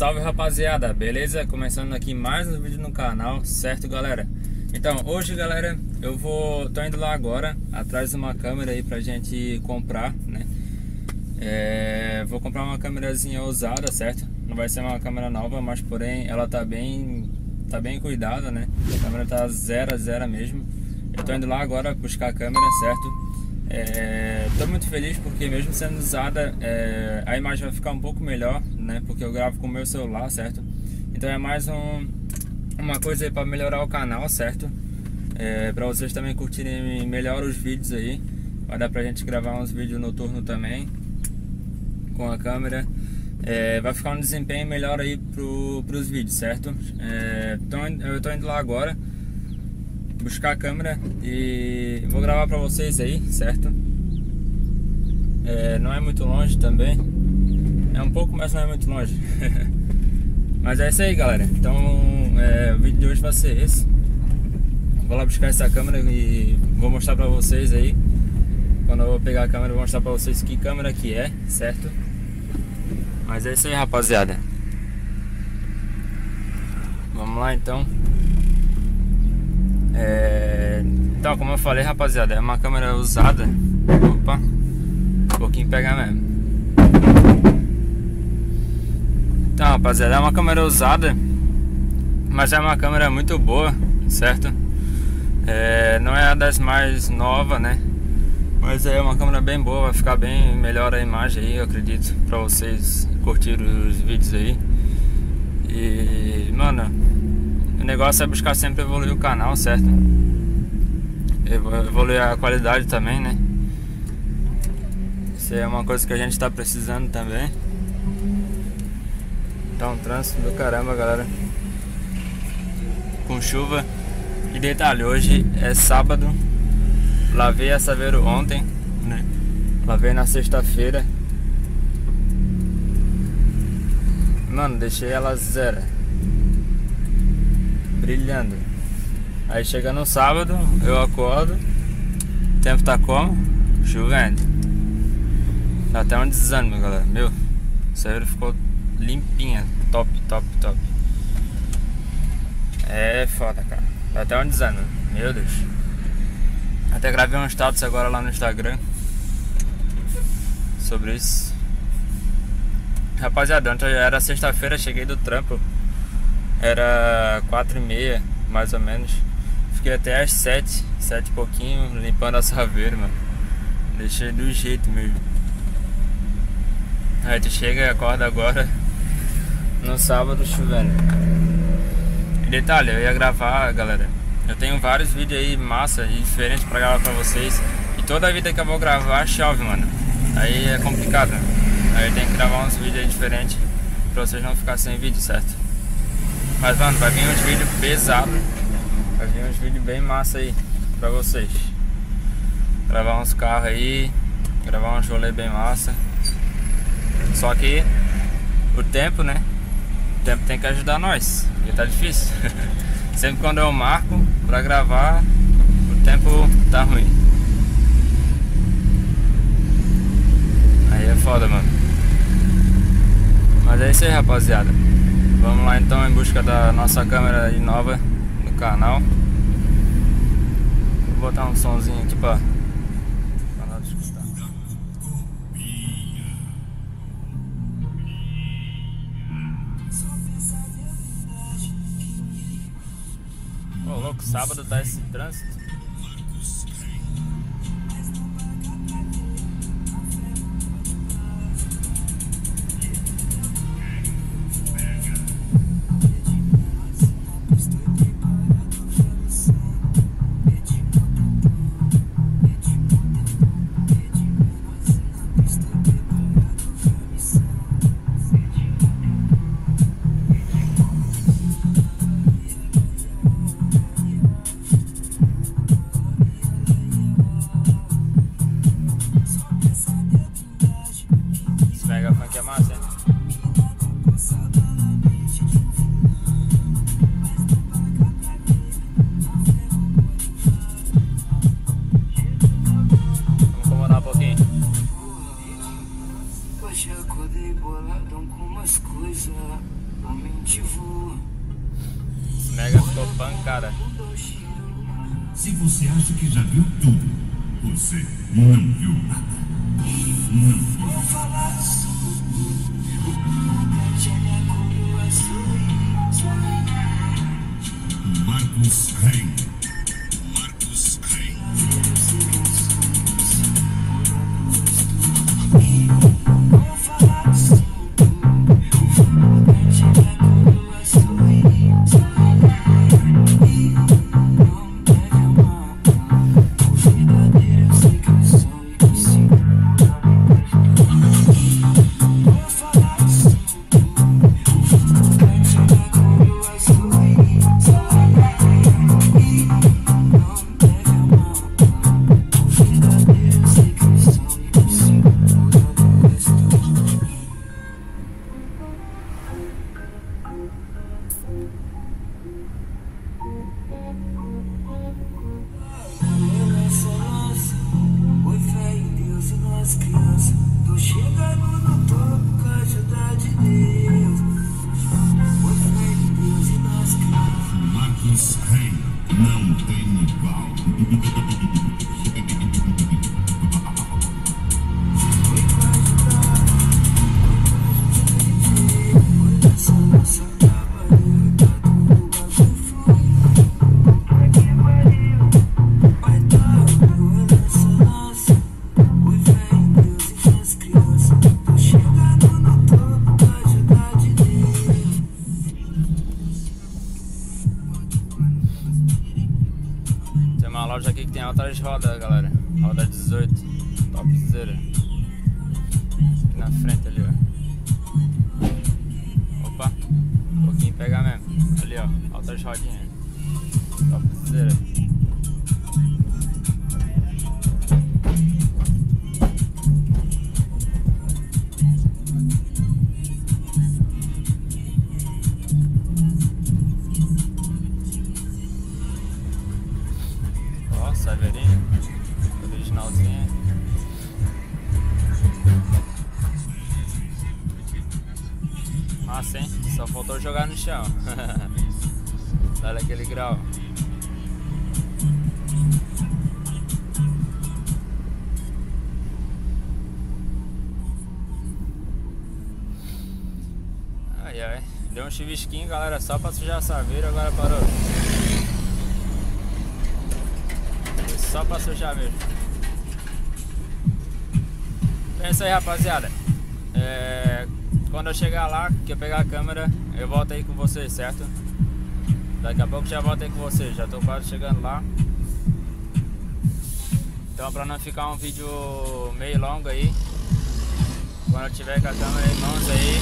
salve rapaziada, beleza? Começando aqui mais um vídeo no canal, certo galera? Então, hoje galera, eu vou, tô indo lá agora, atrás de uma câmera aí pra gente comprar, né? É, vou comprar uma câmerazinha usada, certo? Não vai ser uma câmera nova, mas porém ela tá bem, tá bem cuidada, né? A câmera tá zero zero mesmo. Eu tô indo lá agora buscar a câmera, certo? Estou é, muito feliz porque mesmo sendo usada é, a imagem vai ficar um pouco melhor, né? Porque eu gravo com o meu celular, certo? Então é mais um, uma coisa para melhorar o canal, certo? É, para vocês também curtirem melhor os vídeos aí. Vai dar pra gente gravar uns vídeos noturno também com a câmera. É, vai ficar um desempenho melhor aí pro, pros vídeos, certo? Então eu tô indo lá agora buscar a câmera e vou gravar pra vocês aí, certo? É, não é muito longe também. É um pouco, mas não é muito longe. mas é isso aí, galera. Então, é, o vídeo de hoje vai ser esse. Vou lá buscar essa câmera e vou mostrar pra vocês aí. Quando eu vou pegar a câmera, vou mostrar pra vocês que câmera que é, certo? Mas é isso aí, rapaziada. Vamos lá, então. É... Então, como eu falei, rapaziada, é uma câmera usada. Opa, um pouquinho pega mesmo. Então, rapaziada, é uma câmera usada, mas é uma câmera muito boa, certo? É... Não é a das mais novas, né? Mas é uma câmera bem boa, vai ficar bem melhor a imagem aí, eu acredito, pra vocês curtirem os vídeos aí. E, mano, negócio é buscar sempre evoluir o canal, certo? Evoluir a qualidade também, né? Isso é uma coisa que a gente está precisando também. Tá um trânsito do caramba, galera. Com chuva. E detalhe, hoje é sábado. Lavei a Saveiro ontem, né? Lavei na sexta-feira. Mano, deixei ela zero brilhando. Aí chega no sábado, eu acordo, o tempo tá como? Chovendo. Até um desânimo, galera. Meu, o cérebro ficou limpinha, top, top, top. É foda, cara. Até um desânimo, meu Deus. Até gravei um status agora lá no Instagram sobre isso. Rapaziada, ontem era sexta-feira, cheguei do trampo. Era quatro e meia, mais ou menos. Fiquei até às sete, sete e pouquinho, limpando a saveira, mano. Deixei do jeito mesmo. Aí tu chega e acorda agora no sábado chovendo. E detalhe, eu ia gravar, galera. Eu tenho vários vídeos aí massa e diferentes pra gravar pra vocês. E toda vida que eu vou gravar chove, mano. Aí é complicado. Aí tenho que gravar uns vídeos aí diferentes pra vocês não ficarem sem vídeo, certo? Mas, mano, vai vir uns vídeos pesados. Vai vir uns vídeos bem massa aí pra vocês. Gravar uns carros aí. Gravar um rolê bem massa. Só que o tempo, né? O tempo tem que ajudar nós. Porque tá difícil. Sempre quando eu marco pra gravar, o tempo tá ruim. Aí é foda, mano. Mas é isso aí, rapaziada. Vamos lá então em busca da nossa câmera nova no canal. Vou botar um sonzinho aqui pra nós escutar. Ô louco, sábado tá esse trânsito. Tudo, você não viu nada. Loja aqui que tem altas rodas, galera. Roda 18. Topzera. Aqui na frente ali, ó. Opa. Um pouquinho pegar mesmo. Ali, ó. Altas rodinhas. Topzera. Dá aquele grau. Ai ai. Deu um chuvisquinho, galera, só pra sujar a saveira, agora parou. Foi Só pra sujar mesmo. Pensa aí, rapaziada. É, quando eu chegar lá, que eu pegar a câmera, eu volto aí com vocês, certo? Daqui a pouco já volto aí com vocês, já tô quase chegando lá. Então pra não ficar um vídeo meio longo aí, quando eu tiver com a câmera em mãos aí.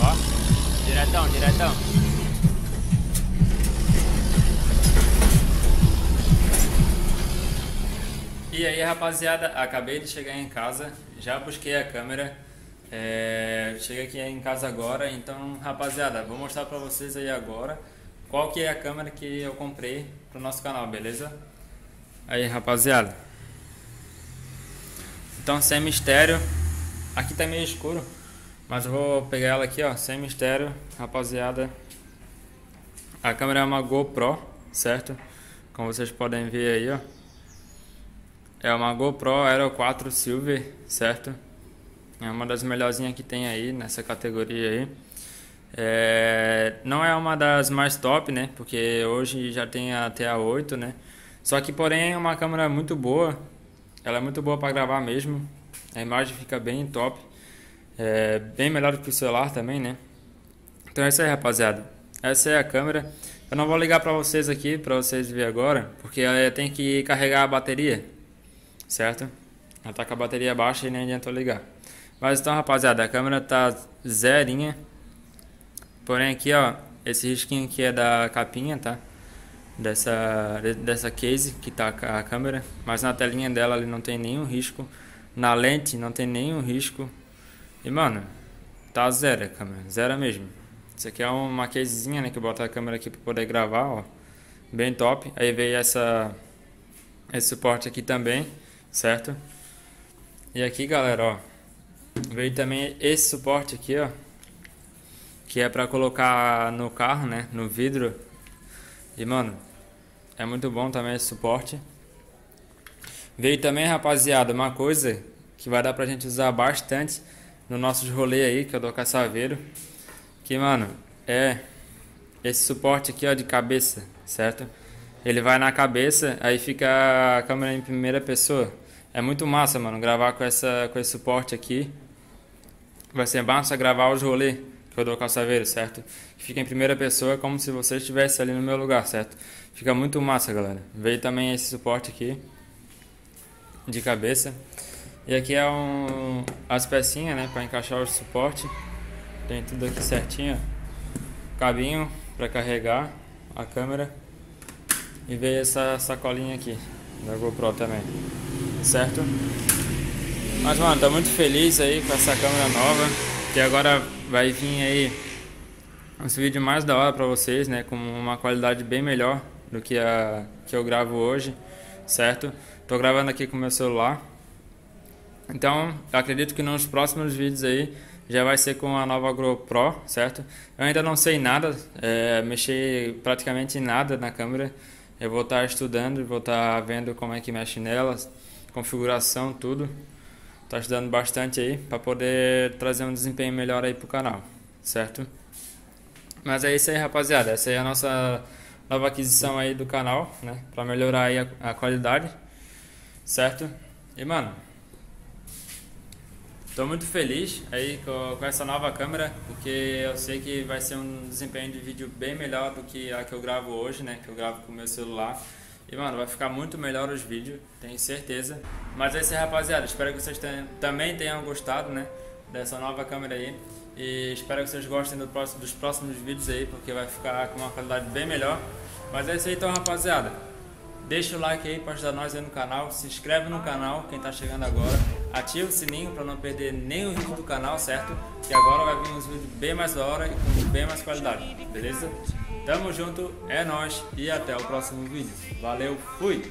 Ó, diretão, diretão. E aí rapaziada, acabei de chegar em casa, já busquei a câmera, é, cheguei aqui em casa agora, então rapaziada, vou mostrar pra vocês aí agora qual que é a câmera que eu comprei pro nosso canal, beleza? Aí rapaziada, então sem mistério, aqui tá meio escuro, mas eu vou pegar ela aqui ó, sem mistério, rapaziada, a câmera é uma GoPro, certo? Como vocês podem ver aí ó. É uma GoPro Hero 4 Silver, certo? É uma das melhorzinhas que tem aí nessa categoria aí. É, não é uma das mais top, né? Porque hoje já tem a 8, né? Só que porém é uma câmera muito boa. Ela é muito boa para gravar mesmo. A imagem fica bem top. É bem melhor do que o celular também, né? Então é isso aí, rapaziada. Essa é a câmera. Eu não vou ligar para vocês aqui, para vocês verem agora, porque ela tem que carregar a bateria certo? Ela tá com a bateria baixa e nem adiantou ligar. Mas então, rapaziada, a câmera tá zerinha. Porém aqui, ó, esse risquinho aqui é da capinha, tá? Dessa, dessa case que tá a câmera. Mas na telinha dela ali não tem nenhum risco. Na lente não tem nenhum risco. E, mano, tá zero a câmera, zero mesmo. Isso aqui é uma casezinha, né, que bota a câmera aqui pra poder gravar, ó. Bem top. Aí veio essa, esse suporte aqui também certo? E aqui, galera, ó, veio também esse suporte aqui, ó, que é pra colocar no carro, né, no vidro. E mano, é muito bom também esse suporte. Veio também, rapaziada, uma coisa que vai dar pra gente usar bastante no nossos rolê aí, que eu dou caçaveiro. Que, mano, é esse suporte aqui, ó, de cabeça, certo? Ele vai na cabeça, aí fica a câmera em primeira pessoa. É muito massa, mano, gravar com, essa, com esse suporte aqui. Vai ser massa gravar os rolês que eu dou caçaveiro, certo? Fica em primeira pessoa como se você estivesse ali no meu lugar, certo? Fica muito massa, galera. Veio também esse suporte aqui de cabeça. E aqui é um, as pecinhas, né, para encaixar o suporte. Tem tudo aqui certinho. Cabinho para carregar a câmera. E veio essa sacolinha aqui da GoPro também, certo? Mas mano, tô muito feliz aí com essa câmera nova, que agora vai vir aí uns vídeos mais da hora pra vocês, né, com uma qualidade bem melhor do que a que eu gravo hoje, certo? Tô gravando aqui com meu celular. Então, acredito que nos próximos vídeos aí já vai ser com a nova GoPro, certo? Eu ainda não sei nada, é, mexer praticamente nada na câmera. Eu vou estar estudando, vou estar vendo como é que mexe nela, configuração, tudo. Estou estudando bastante aí para poder trazer um desempenho melhor aí pro canal, certo? Mas é isso aí, rapaziada. Essa aí é a nossa nova aquisição aí do canal, né? Para melhorar aí a, a qualidade certo? E mano, tô muito feliz aí com, com, essa nova câmera, porque eu sei que vai ser um desempenho de vídeo bem melhor do que a que eu gravo hoje, né? Que eu gravo com o meu celular. E mano, vai ficar muito melhor os vídeos, tenho certeza. Mas é isso aí, rapaziada. Espero que vocês tenham, também tenham gostado, né? Dessa nova câmera aí. E espero que vocês gostem do próximo, dos próximos vídeos aí, porque vai ficar com uma qualidade bem melhor. Mas é isso aí então, rapaziada. Deixa o like aí para ajudar nós aí no canal. Se inscreve no canal, quem tá chegando agora. Ativa o sininho para não perder nenhum vídeo do canal, certo? Que agora vai vir uns vídeos bem mais da hora e com bem mais qualidade, beleza? Tamo junto, é nóis e até o próximo vídeo. Valeu, fui!